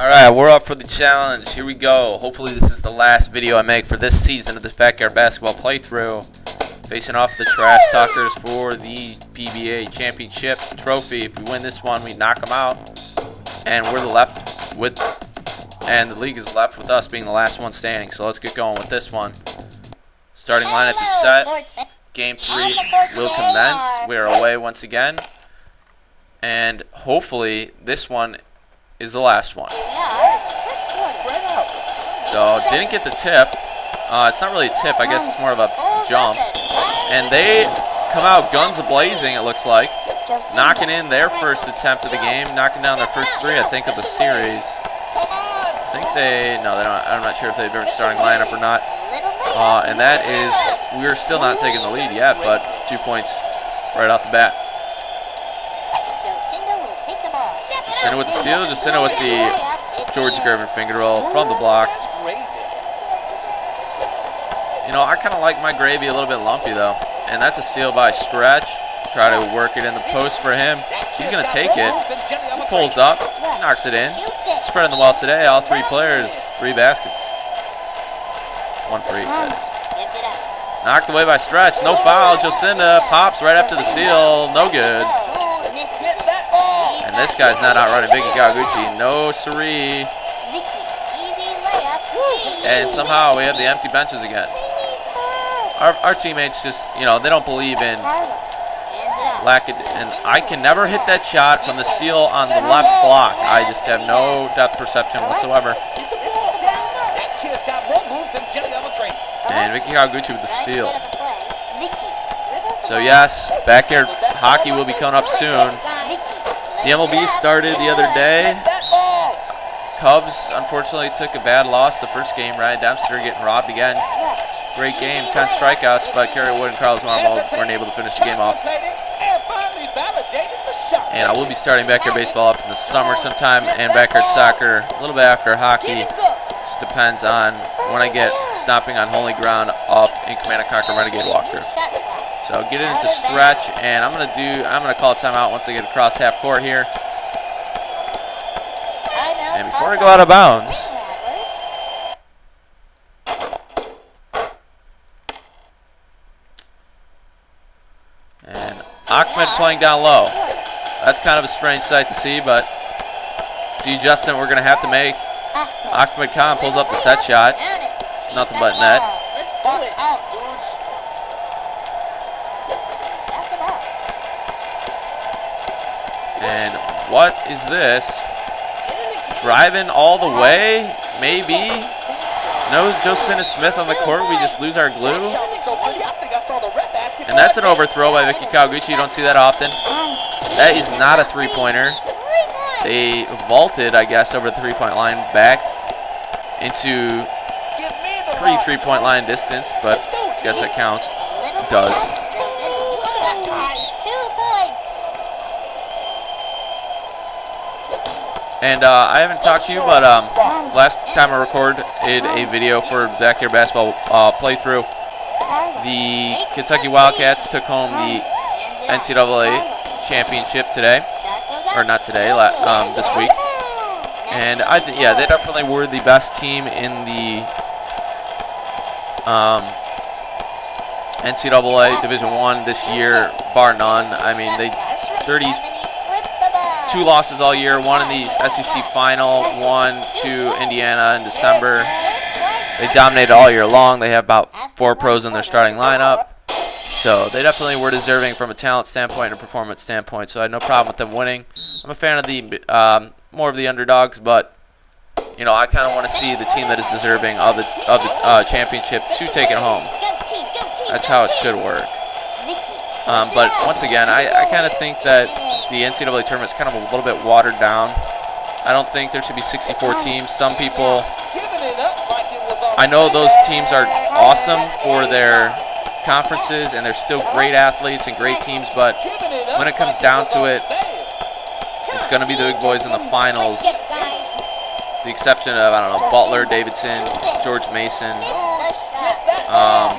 Alright, we're up for the challenge. Here we go. Hopefully this is the last video I make for this season of the Backyard Basketball playthrough. Facing off the Trash Talkers for the BBA Championship Trophy. If we win this one, we knock them out. And we're the left with... And the league is left with us being the last one standing. So let's get going with this one. Starting lineup is set. Game 3 will commence. We are away once again. And hopefully this one is the last one. So didn't get the tip. Uh, it's not really a tip. I guess it's more of a jump. And they come out guns a-blazing, it looks like. Knocking in their first attempt of the game. Knocking down their first three, I think, of the series. I think they... No, they don't, I'm not sure if they've been starting lineup or not. Uh, and that is... We're still not taking the lead yet, but two points right off the bat. Jocinda with the steal. Jocinda with the George Gervin finger roll from the block. You know, I kind of like my gravy a little bit lumpy, though. And that's a steal by Stretch. Try to work it in the post for him. He's going to take it. He pulls up, knocks it in. Spreading the ball today. All three players, three baskets. One for each, that is. Knocked away by Stretch. No foul. Jocinda pops right after the steal. No good. This guy's not outrunning Vicky Kawaguchi. No siree. And somehow we have the empty benches again. Our, our teammates just, you know, they don't believe in lack of, and I can never hit that shot from the steal on the left block. I just have no depth perception whatsoever. And Vicky Kawaguchi with the steal. So yes, backyard hockey will be coming up soon. The MLB started the other day. Cubs, unfortunately, took a bad loss the first game. Ryan Dempster getting robbed again. Great game, 10 strikeouts, but Kerry Wood and Carlos Marmol weren't able to finish the game off. And I will be starting backyard baseball up in the summer sometime, and backyard soccer a little bit after hockey. Just depends on when I get stopping on holy ground up in Command and Conquer Renegade walkthrough. So get it into stretch, and I'm gonna do. I'm gonna call a timeout once I get across half court here. And before I go out of bounds, and Ahmed playing down low. That's kind of a strange sight to see, but see Justin, we're gonna have to make. Ahmed Khan pulls up the set shot, nothing but net. And what is this? Driving all the way? Maybe? No Jocinda Smith on the court. We just lose our glue. And that's an overthrow by Vicky Kawaguchi. You don't see that often. That is not a three-pointer. They vaulted, I guess, over the three-point line back into pretty three-point line distance, but I guess that counts. Does. And uh, I haven't talked to you, but um, last time I recorded a video for Backyard Basketball uh, playthrough, the Kentucky Wildcats took home the NCAA championship today, or not today, um, this week. And I yeah, they definitely were the best team in the um, NCAA Division One this year, bar none. I mean, they 30 two losses all year, one in the SEC final, one to Indiana in December. They dominated all year long. They have about four pros in their starting lineup. So they definitely were deserving from a talent standpoint and a performance standpoint. So I had no problem with them winning. I'm a fan of the um, more of the underdogs, but you know I kind of want to see the team that is deserving of the of the uh, championship to take it home. That's how it should work. Um, but once again, I, I kind of think that the NCAA tournament is kind of a little bit watered down. I don't think there should be 64 teams. Some people, I know those teams are awesome for their conferences and they're still great athletes and great teams, but when it comes down to it, it's going to be the big boys in the finals. The exception of, I don't know, Butler, Davidson, George Mason, um,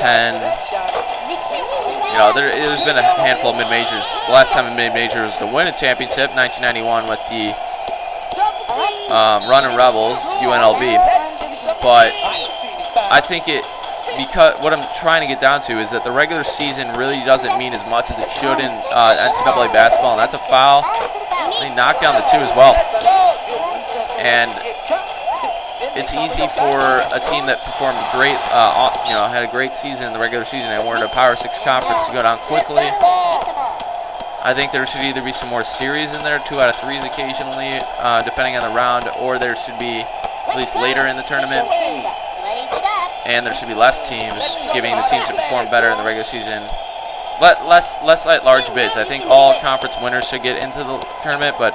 Penn, you know, there, has been a handful of mid-majors. The last time a mid-major was to win a championship, 1991, with the um, running Rebels, UNLV. But I think it because what I'm trying to get down to is that the regular season really doesn't mean as much as it should in uh, NCAA basketball, and that's a foul. They knocked down the two as well, and it's easy for a team that performed great, uh, you know, had a great season in the regular season and were in a Power Six conference to go down quickly. I think there should either be some more series in there, two out of threes occasionally, uh, depending on the round, or there should be at least later in the tournament. And there should be less teams, giving the teams to perform better in the regular season. Less less at large bids. I think all conference winners should get into the tournament, but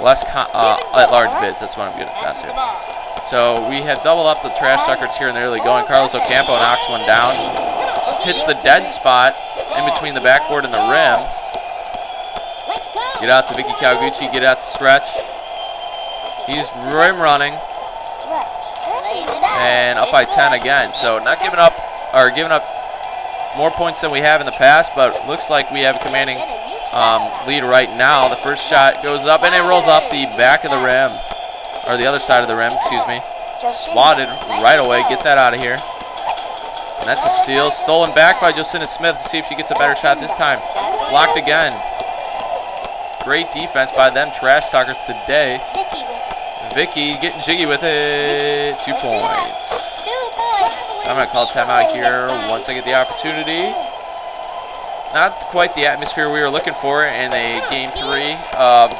less uh, at large bids. That's what I'm getting down to. So we have doubled up the trash suckers here in the early going. Carlos Ocampo knocks one down. Hits the dead spot in between the backboard and the rim. Get out to Vicky Kawaguchi. Get out to stretch. He's rim running. And up by 10 again. So not giving up, or giving up more points than we have in the past, but looks like we have a commanding um, lead right now. The first shot goes up, and it rolls off the back of the rim or the other side of the rim, excuse me. Swatted right away. Get that out of here. And that's a steal. Stolen back by Jocinda Smith. Let's see if she gets a better shot this time. Blocked again. Great defense by them trash talkers today. Vicky getting jiggy with it. Two points. So I'm going to call timeout here once I get the opportunity. Not quite the atmosphere we were looking for in a game three. Uh,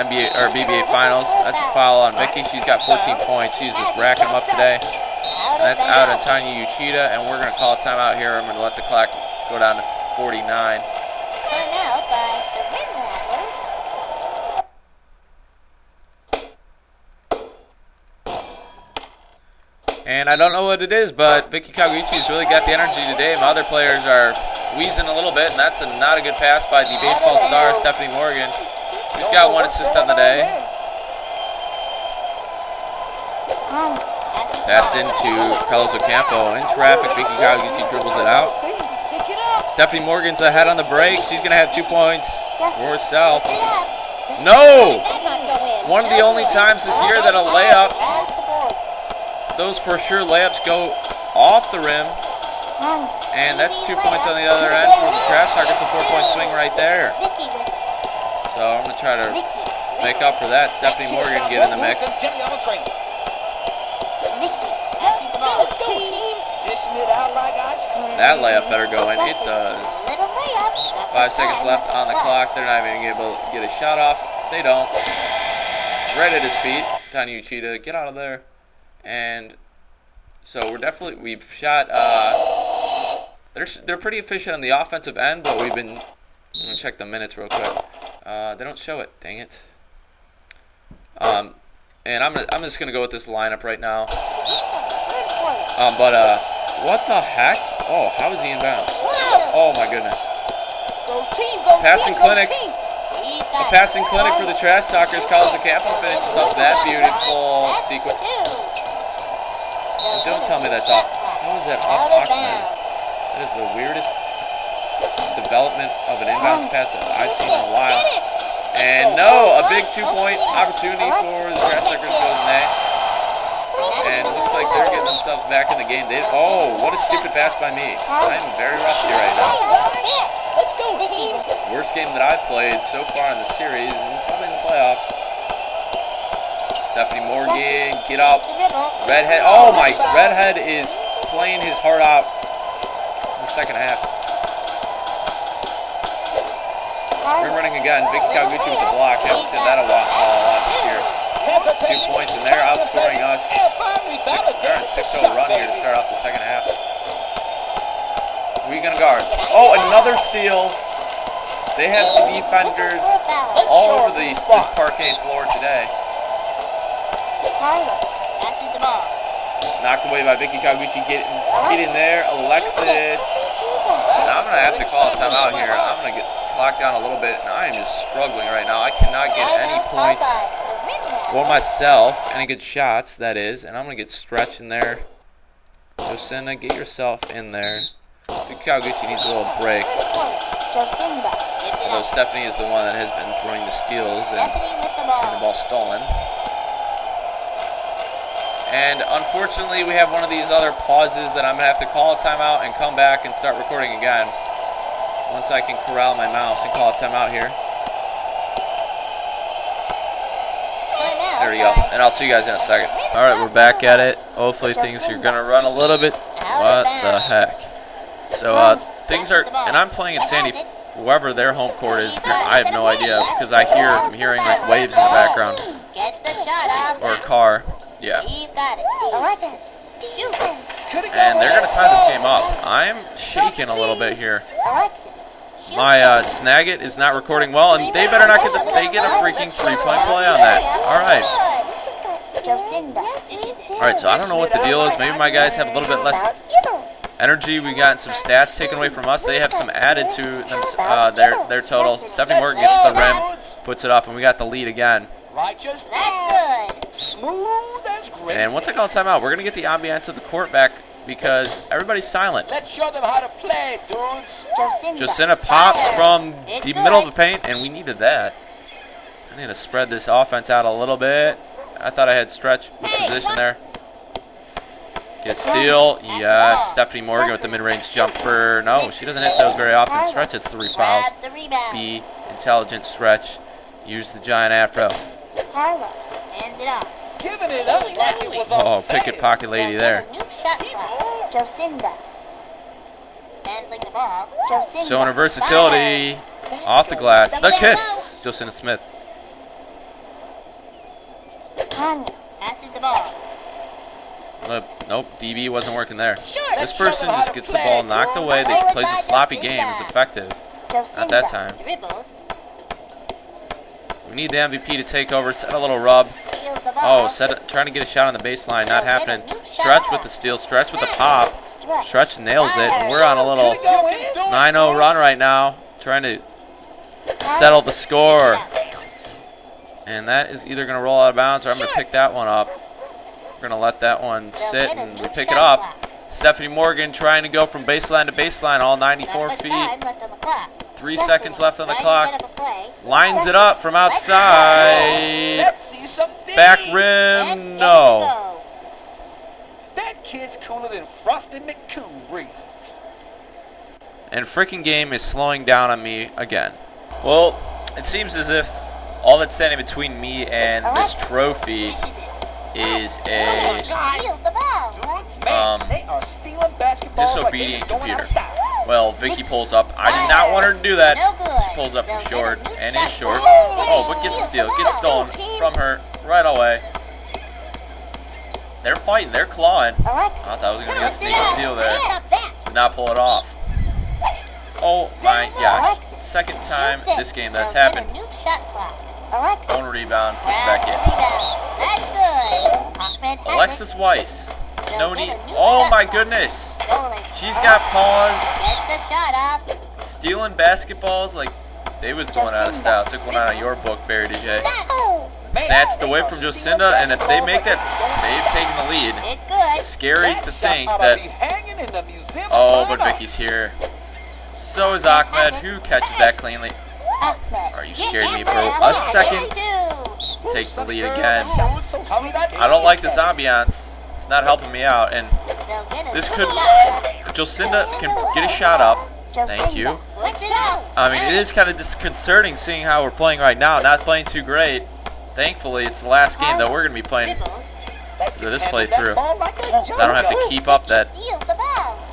NBA or BBA Finals. That's a foul on Vicky. She's got 14 points. She's just racking them up today. And that's out on Tanya Uchida, and we're going to call a timeout here. I'm going to let the clock go down to 49. And I don't know what it is, but Vicky Kawaguchi's really got the energy today. My other players are wheezing a little bit, and that's a, not a good pass by the baseball star, Stephanie Morgan. He's got one assist on the day. Pass into Carlos Ocampo. In traffic, Vicky Kawaguchi dribbles it out. Stephanie Morgan's ahead on the break. She's going to have two points for herself. No! One of the only times this year that a layup, those for sure layups go off the rim. And that's two points on the other end for the Trash Shark. It's a four-point swing right there. So I'm going to try to make up for that. Stephanie Morgan get in the mix. That layup better go in. It does. Five seconds left on the clock. They're not even able to get a shot off. They don't. Right at his feet. Tanya Uchida, get out of there. And so we're definitely, we've shot, uh, they're, they're pretty efficient on the offensive end, but we've been, I'm going to check the minutes real quick. Uh, they don't show it. Dang it. Um, and I'm, I'm just going to go with this lineup right now. Um, but, uh, what the heck? Oh, how is he in bounds? Oh, my goodness. Passing clinic. A passing clinic for the Trash Talkers. Carlos Ocampo finishes up that beautiful sequence. And don't tell me that's off. How is that off? That is the weirdest development of an inbounds pass that I've seen in a while. And no, a big two-point opportunity for the Trash Suckers goes nay. And looks like they're getting themselves back in the game. They, oh, what a stupid pass by me. I'm very rusty right now. Let's go, Steve. Worst game that I've played so far in the series and probably in the playoffs. Stephanie Morgan, get off. Redhead. Oh my, Redhead is playing his heart out in the second half. Rim running again. Vicky Kawaguchi with the block. Haven't seen that a lot, a lot this year. Two points, and they're outscoring us. Six, they're on a 6-0 run here to start off the second half. Who are you going to guard? Oh, another steal. They have the defenders all over the, this parquet floor today. Knocked away by Vicky Kawaguchi. Get, get in there. Alexis. And I'm going to have to call a timeout here. I'm going to get clock down a little bit, and I am just struggling right now. I cannot get any points for myself, any good shots, that is, and I'm going to get stretched in there. Jocinda, get yourself in there. Kawaguchi needs a little break. Although Stephanie is the one that has been throwing the steals and getting the ball stolen. And unfortunately, we have one of these other pauses that I'm going to have to call a timeout and come back and start recording again. Once I can corral my mouse and call a timeout here. There we go. And I'll see you guys in a second. All right, we're back at it. Hopefully things are going to run a little bit. What the heck? So uh, things are, and I'm playing in Sandy, whoever their home court is. I have no idea because I hear, I'm hearing like waves in the background. Or a car. Yeah. And they're going to tie this game up. I'm shaking a little bit here. My uh, Snagit is not recording well, and they better not get the, they get a freaking three-point play on that. All right. All right, so I don't know what the deal is. Maybe my guys have a little bit less energy. We got some stats taken away from us. They have some added to them, uh, their their total. Stephanie Morgan gets the rim, puts it up, and we got the lead again. Righteous. That's good. Smooth as gravy. And once I call timeout, we're gonna get the ambiance of the court back because everybody's silent. Let's show them how to play, dudes. Pops from the middle of the paint, and we needed that. I need to spread this offense out a little bit. I thought I had stretch position there. Get steal. Yes. Stephanie Morgan with the mid-range jumper. No, she doesn't hit those very often. Stretch hits three fouls. Be intelligent stretch. Use the giant afro. Carlos hands it off. Giving it up like it was Oh, picket pocket lady there. New shot clock. Jocinda. Handling the ball. Jocinda. Showing her versatility. Off the glass. The kiss. Jocinda Smith. Tanya. Passes the ball. Nope, nope, DB wasn't working there. Sure. This person just gets the ball knocked away. They plays a sloppy game. Is effective. Jocinda. At that time. Dribbles. We need the MVP to take over. Set a little rub. Oh, set trying to get a shot on the baseline. Not happening. Stretch with the steal. Stretch with the pop. Stretch nails it. And we're on a little 9-0 run right now. Trying to settle the score. And that is either going to roll out of bounds or I'm going to pick that one up. We're going to let that one sit and we pick it up. Stephanie Morgan trying to go from baseline to baseline, all 94 feet. Three seconds left on the clock. Lines it up from outside. Let's see some Back rim, no. That kid's cooler than Frosty McCool breeze. And freaking game is slowing down on me again. Well, it seems as if all that's standing between me and this trophy is a Steals the ball. Dudes, man, Um, they are stealing basketballs disobedient like they was going out computer. well. Vicky pulls up. I did not want her to do that. She pulls up from short and is short. Oh, but gets the steal. Gets stolen from her right away. They're fighting. They're clawing. I thought I was gonna get a sneaky steal there. Did not pull it off. Oh my gosh! Second time this game that's happened. New shot clock. Alexa. Own rebound, puts it back in. Alexis Weiss. No need. Oh my goodness. She's got paws. Stealing basketballs like they was going out of style. Took one out of your book, Barry DeJay. Snatched away from Jocinda, and if they make that, they've taken the lead. Scary to think that. Oh, but. Vicky's here. So is Ahmed, who catches that cleanly. Are you scared me for a second? Take the lead again. I don't like this ambiance. It's not helping me out, and This could- Jocinda can get a shot up. Thank you. I mean, it is kind of disconcerting seeing how we're playing right now. Not playing too great. Thankfully, it's the last game that we're going to be playing. Through this playthrough. I don't have to keep up that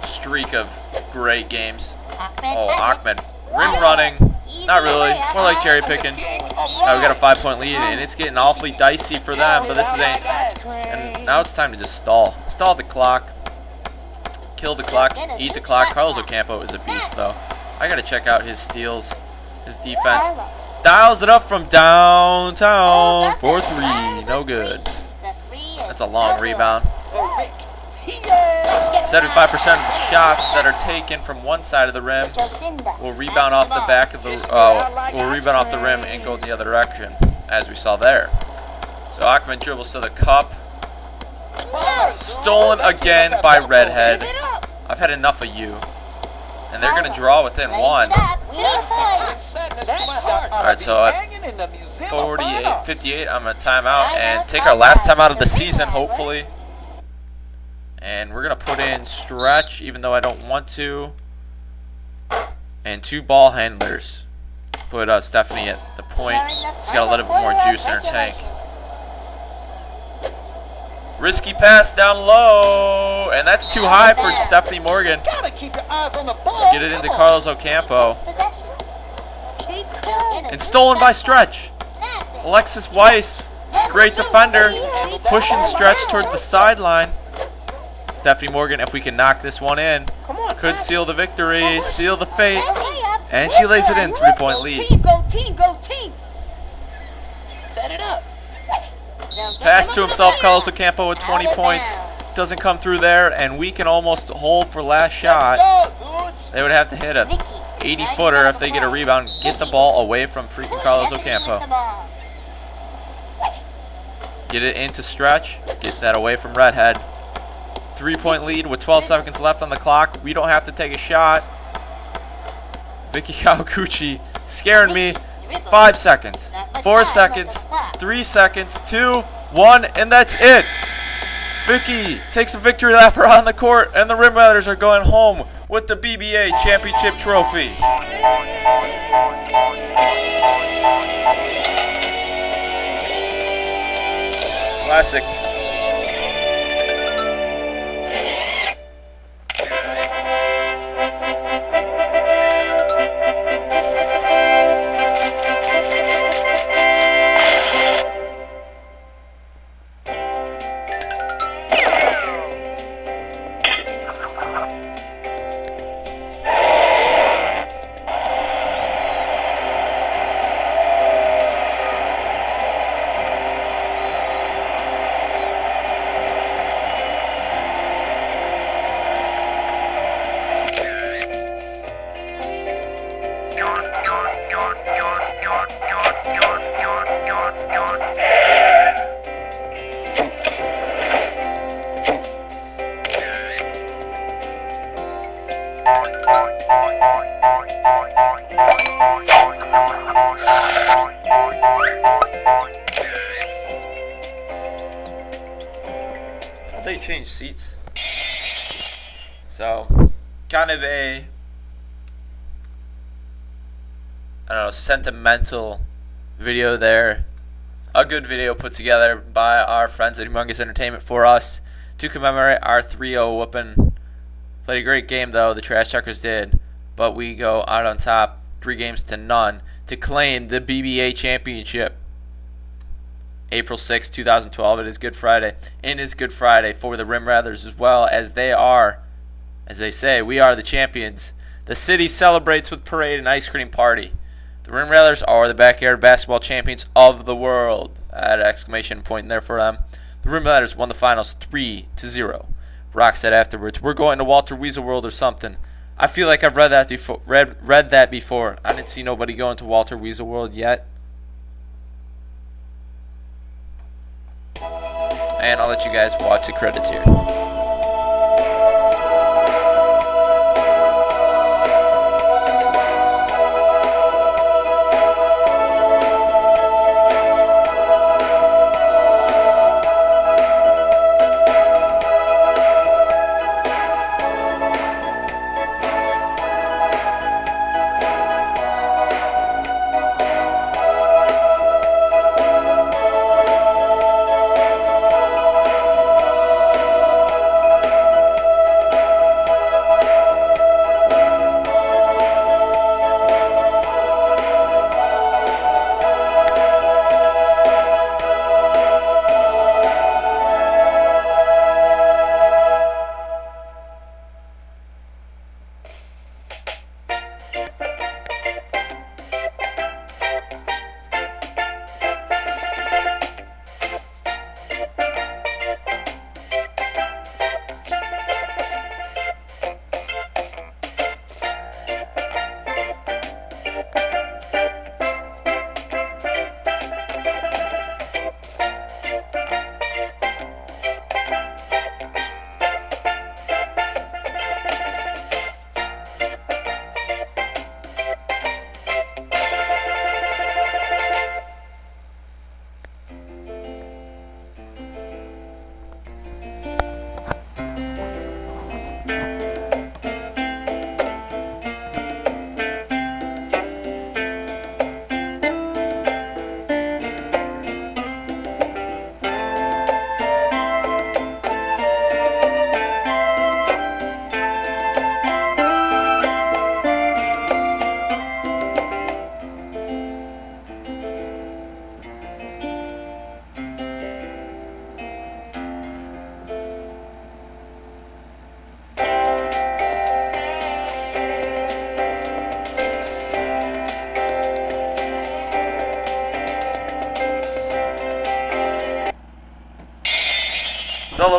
streak of great games. Oh. Ahmed. Rim running. Not really. More like cherry picking. Now we got a five point lead, and it's getting awfully dicey for them, but this is ain't. And now it's time to just stall. Stall the clock. Kill the clock. Eat the clock. Carlos Ocampo is a beast, though. I got to check out his steals, his defense. Dials it up from downtown. 4 3. No good. That's a long rebound. Oh, 75% of the shots that are taken from one side of the rim will rebound off the back of the uh, will rebound off the rim and go the other direction, as we saw there. So Ahmed dribbles to the cup, stolen again by Redhead. I've had enough of you, and they're gonna draw within one. Alright, so at 48, 58, I'm gonna time out and take our last time out of the season, hopefully. And we're going to put in stretch, even though I don't want to. And two ball handlers. Put uh, Stephanie at the point. She's got a little bit more juice in her tank. Risky pass down low. And that's too high for Stephanie Morgan. Get it into Carlos Ocampo. And stolen by stretch. Alexis Weiss, great defender, pushing stretch toward the sideline. Stephanie Morgan, if we can knock this one in, Come on. could pass. seal the victory, seal the fate. And she lays it in, three-point Go lead. team, go team, go team. Set it up. Pass to on the himself. Carlos Ocampo with 20 points. Doesn't come through there, and we can almost hold for last shot. They would have to hit a 80-footer if they get a rebound, get the ball away from freaking Carlos Stephanie Ocampo. Get it into stretch. Get that away from Redhead. Three point lead with 12 seconds left on the clock. We don't have to take a shot. Vicky Kawaguchi scaring me. Five seconds. Four seconds. Three seconds. Two. One. And that's it. Vicky takes a victory lap around the court, and the Rim Rattlers are going home with the BBA Championship Trophy. Classic. Kind of a I don't know, sentimental video there. A good video put together by our friends at Humongous Entertainment for us to commemorate our 3-0 whooping. Played a great game though, the Trash Chuckers did, but we go out on top, three games to none, to claim the BBA championship. April 6, 2012. It is Good Friday. And it is Good Friday for the Rim Rattlers as well as they are, as they say, we are the champions. The city celebrates with parade and ice cream party. The Rim Rattlers are the backyard basketball champions of the world. An exclamation point there for them. The Rim Rattlers won the finals 3 to 0. Rock said afterwards, "We're going to Walter Weasel World or something." I feel like I've read that before. Read read that before. I didn't see nobody going to Walter Weasel World yet. And I'll let you guys watch the credits here.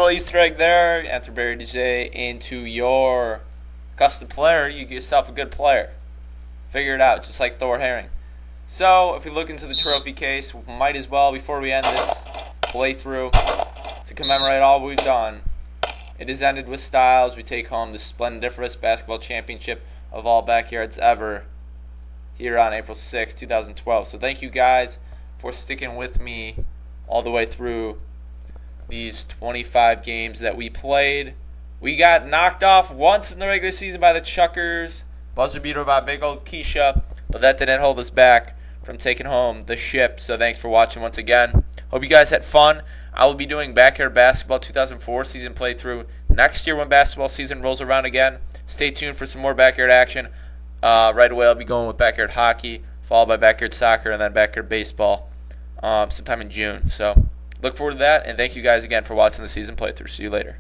Little Easter egg there. Enter Barry DeJay into your custom player. You get yourself a good player. Figure it out, just like Thor Herring. So if we look into the trophy case, might as well before we end this playthrough to commemorate all we've done. It is ended with styles. We take home the splendiferous basketball championship of all backyards ever here on April 6, 2012. So thank you guys for sticking with me all the way through these 25 games that we played. We got knocked off once in the regular season by the Chuckers, buzzer beater by big old Keisha, but that didn't hold us back from taking home the ship. So thanks for watching once again. Hope you guys had fun. I will be doing Backyard Basketball 2004 season playthrough next year when basketball season rolls around again. Stay tuned for some more backyard action. Uh, right away, I'll be going with backyard hockey, followed by backyard soccer, and then backyard baseball um, sometime in June. So look forward to that, and thank you guys again for watching the season playthrough. See you later.